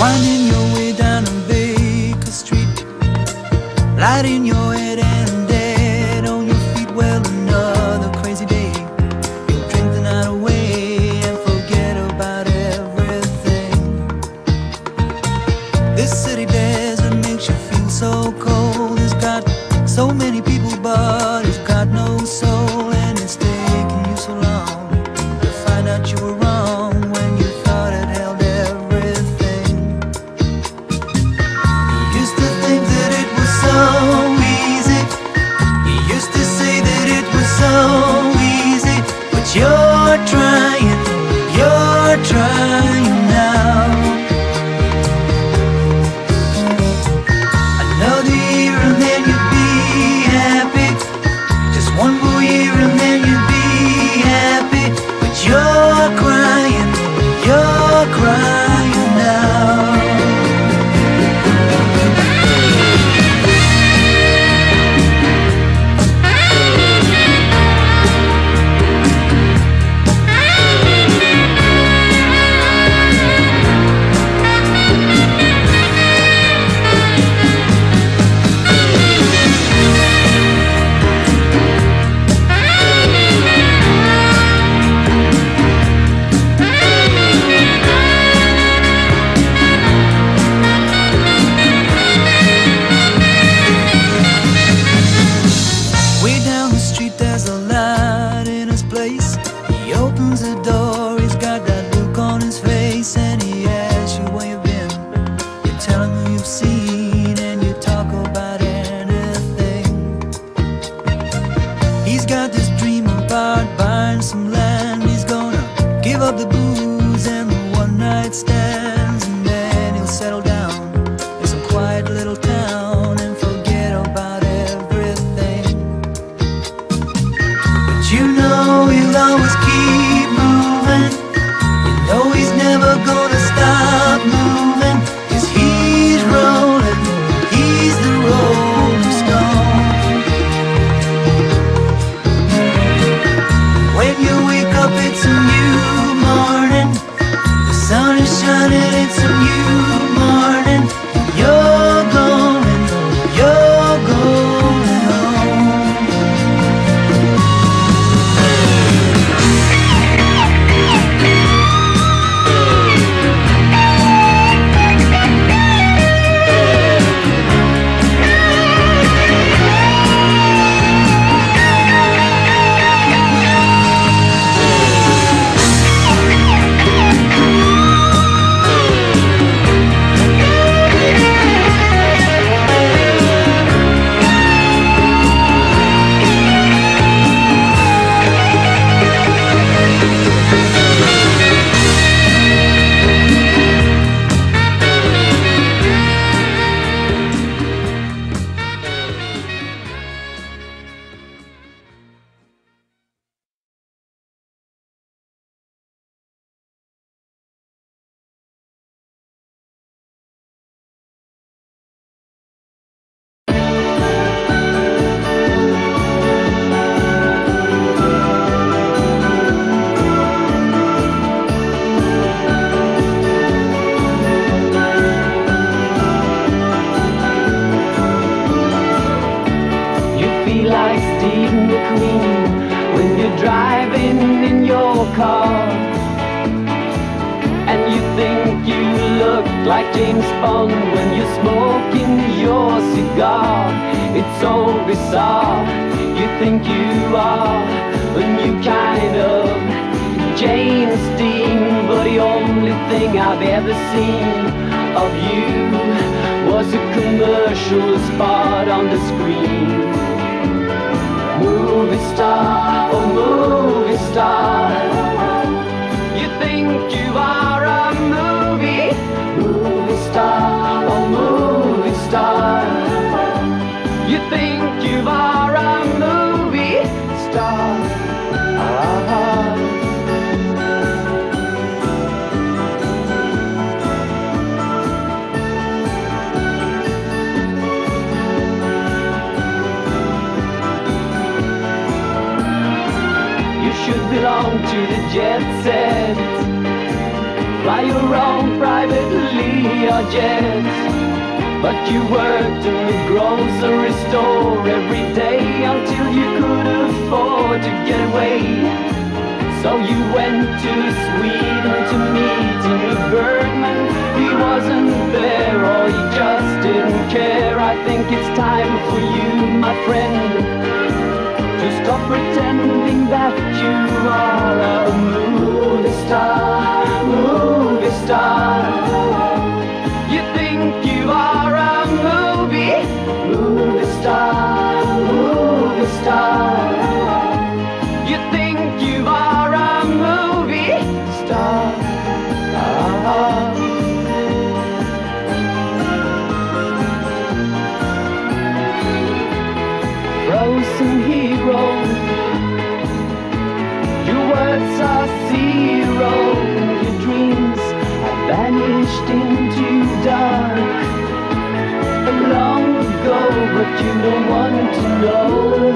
Winding your way down a Baker Street. Lighting your trying, you're trying now. Another year and then you'd be happy. Just one more year and then you'd be happy. But you're crying, you're crying got this dream about buying some land. He's gonna give up the booze and the one night stands, and then he'll settle down in some quiet little town and forget about everything. But you know he'll always keep car. And you think you look like James Bond when you're smoking your cigar. It's so bizarre. You think you are a new kind of James Dean, but the only thing I've ever seen of you was a commercial spot on the screen. Movie star, oh movie star. You think you are jet set. Fly your own private Lear jet. But you worked in the grocery store every day until you could afford to get away. So you went to Sweden to meet a Bergman. He wasn't there or he just didn't care. I think it's time for you, my friend, you don't want to know.